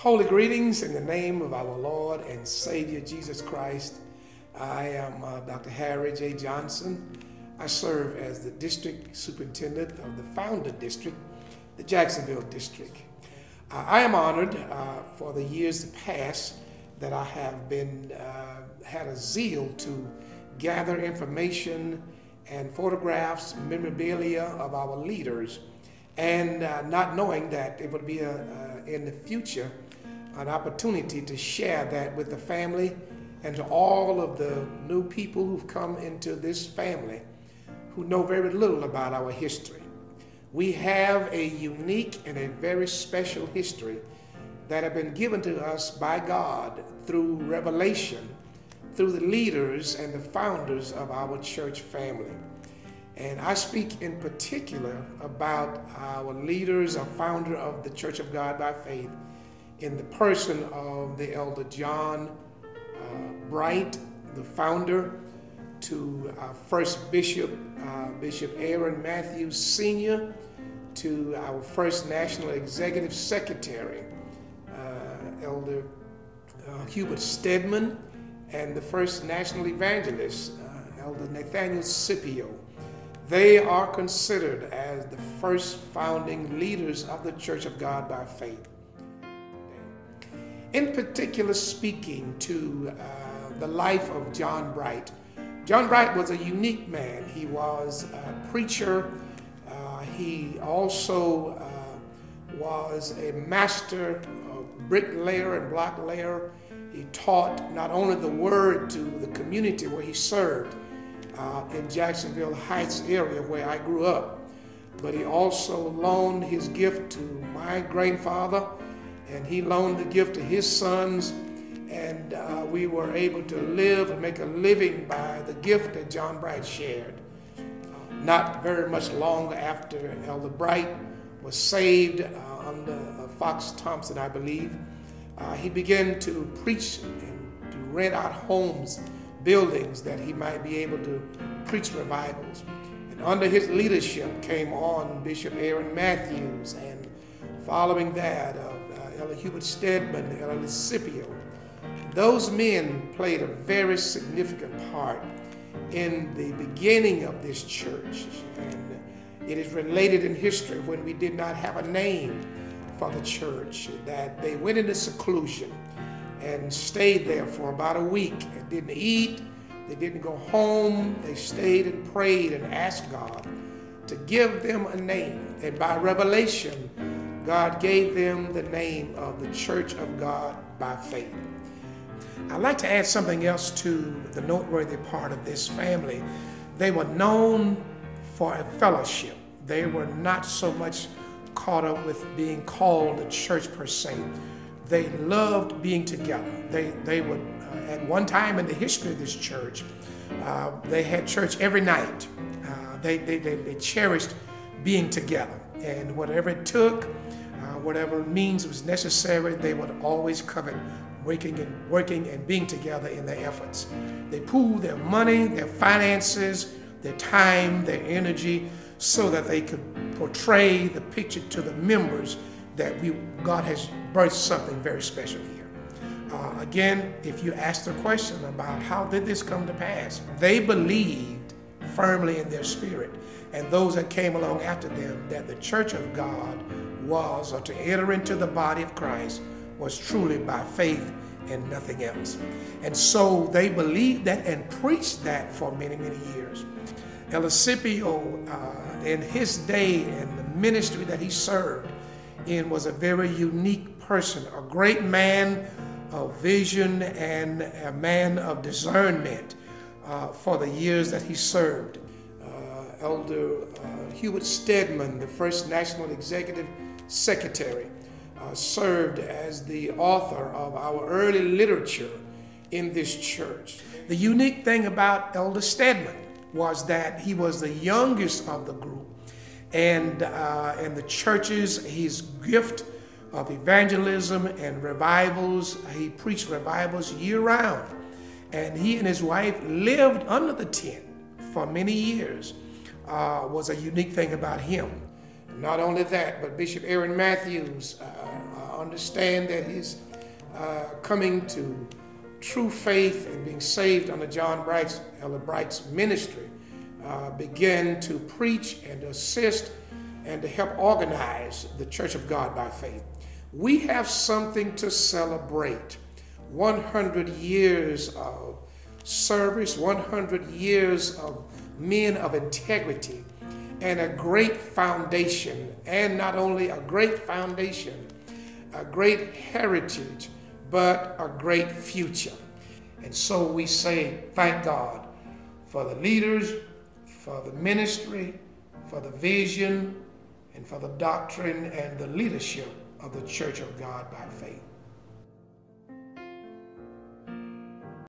Holy greetings in the name of our Lord and Savior Jesus Christ. I am uh, Dr. Harry J. Johnson. I serve as the district superintendent of the Founder District, the Jacksonville District. Uh, I am honored uh, for the years past that I have been uh, had a zeal to gather information and photographs, memorabilia of our leaders, and uh, not knowing that it would be a, uh, in the future an opportunity to share that with the family and to all of the new people who've come into this family who know very little about our history. We have a unique and a very special history that have been given to us by God through revelation, through the leaders and the founders of our church family. And I speak in particular about our leaders, our founder of the Church of God by Faith, in the person of the elder John uh, Bright, the founder, to our first bishop, uh, Bishop Aaron Matthews Sr., to our first national executive secretary, uh, Elder uh, Hubert Stedman, and the first national evangelist, uh, Elder Nathaniel Scipio. They are considered as the first founding leaders of the Church of God by faith in particular speaking to uh, the life of John Bright. John Bright was a unique man. He was a preacher. Uh, he also uh, was a master bricklayer and blocklayer. He taught not only the word to the community where he served uh, in Jacksonville Heights area where I grew up, but he also loaned his gift to my grandfather and he loaned the gift to his sons, and uh, we were able to live and make a living by the gift that John Bright shared. Uh, not very much long after Elder Bright was saved uh, under uh, Fox Thompson, I believe, uh, he began to preach and to rent out homes, buildings that he might be able to preach revivals. And under his leadership came on Bishop Aaron Matthews, and following that, Elder Hubert Stedman, Elder Scipio. Those men played a very significant part in the beginning of this church. And it is related in history when we did not have a name for the church, that they went into seclusion and stayed there for about a week and didn't eat, they didn't go home, they stayed and prayed and asked God to give them a name. And by revelation, God gave them the name of the Church of God by faith. I'd like to add something else to the noteworthy part of this family. They were known for a fellowship. They were not so much caught up with being called a church per se. They loved being together. They, they would, uh, at one time in the history of this church, uh, they had church every night. Uh, they, they, they, they cherished being together. And whatever it took, whatever means was necessary, they would always covet working and working and being together in their efforts. They pooled their money, their finances, their time, their energy, so that they could portray the picture to the members that we God has birthed something very special here. Uh, again, if you ask the question about how did this come to pass, they believed firmly in their spirit, and those that came along after them, that the church of God was or to enter into the body of Christ was truly by faith and nothing else. And so they believed that and preached that for many, many years. El Scipio, uh, in his day and the ministry that he served in, was a very unique person, a great man of vision and a man of discernment uh, for the years that he served. Uh, Elder uh, Hubert Stedman, the first national executive secretary, served as the author of our early literature in this church. The unique thing about Elder Stedman was that he was the youngest of the group, and uh, in the churches, his gift of evangelism and revivals, he preached revivals year round. And he and his wife lived under the tent for many years, uh, was a unique thing about him. Not only that, but Bishop Aaron Matthews, uh, uh, understand that his uh, coming to true faith and being saved under John Bright's, Bright's ministry uh, began to preach and assist and to help organize the Church of God by faith. We have something to celebrate 100 years of service, 100 years of men of integrity, and a great foundation. And not only a great foundation, a great heritage, but a great future. And so we say, thank God for the leaders, for the ministry, for the vision, and for the doctrine and the leadership of the Church of God by faith.